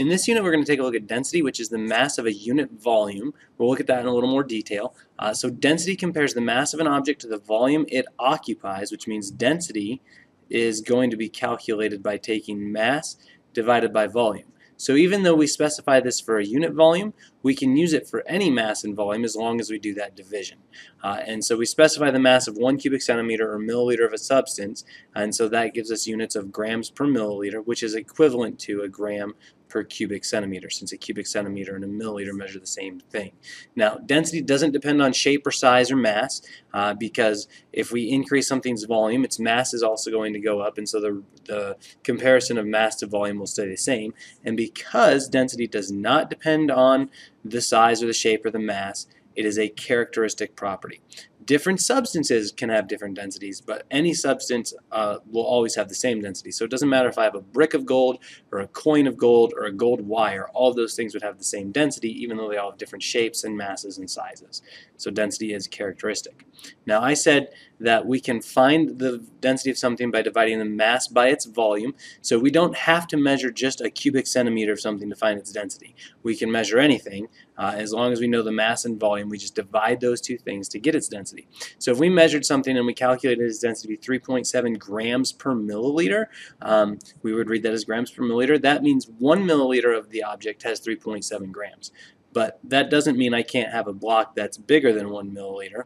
In this unit, we're going to take a look at density, which is the mass of a unit volume. We'll look at that in a little more detail. Uh, so density compares the mass of an object to the volume it occupies, which means density is going to be calculated by taking mass divided by volume. So even though we specify this for a unit volume, we can use it for any mass and volume as long as we do that division. Uh, and so we specify the mass of one cubic centimeter or milliliter of a substance, and so that gives us units of grams per milliliter, which is equivalent to a gram per cubic centimeter, since a cubic centimeter and a milliliter measure the same thing. Now, density doesn't depend on shape or size or mass, uh, because if we increase something's volume, its mass is also going to go up, and so the, the comparison of mass to volume will stay the same. And because density does not depend on the size or the shape or the mass, it is a characteristic property. Different substances can have different densities, but any substance uh, will always have the same density. So it doesn't matter if I have a brick of gold or a coin of gold or a gold wire, all those things would have the same density even though they all have different shapes and masses and sizes. So density is characteristic. Now I said that we can find the density of something by dividing the mass by its volume. So we don't have to measure just a cubic centimeter of something to find its density. We can measure anything. Uh, as long as we know the mass and volume, we just divide those two things to get its density. So if we measured something and we calculated its density to be 3.7 grams per milliliter, um, we would read that as grams per milliliter. That means one milliliter of the object has 3.7 grams. But that doesn't mean I can't have a block that's bigger than one milliliter.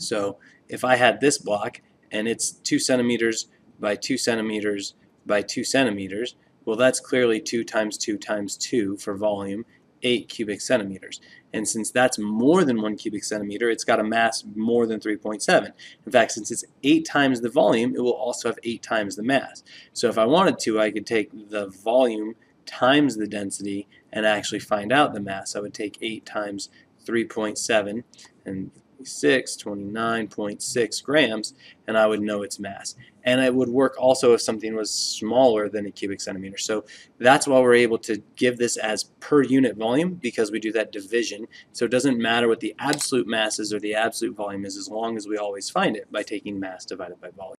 So if I had this block and it's 2 centimeters by 2 centimeters by 2 centimeters, well that's clearly 2 times 2 times 2 for volume 8 cubic centimeters. And since that's more than 1 cubic centimeter, it's got a mass more than 3.7. In fact, since it's 8 times the volume, it will also have 8 times the mass. So if I wanted to, I could take the volume times the density and actually find out the mass. I would take 8 times 3.7 and 6, 29.6 grams, and I would know its mass. And it would work also if something was smaller than a cubic centimeter. So that's why we're able to give this as per unit volume because we do that division. So it doesn't matter what the absolute mass is or the absolute volume is as long as we always find it by taking mass divided by volume.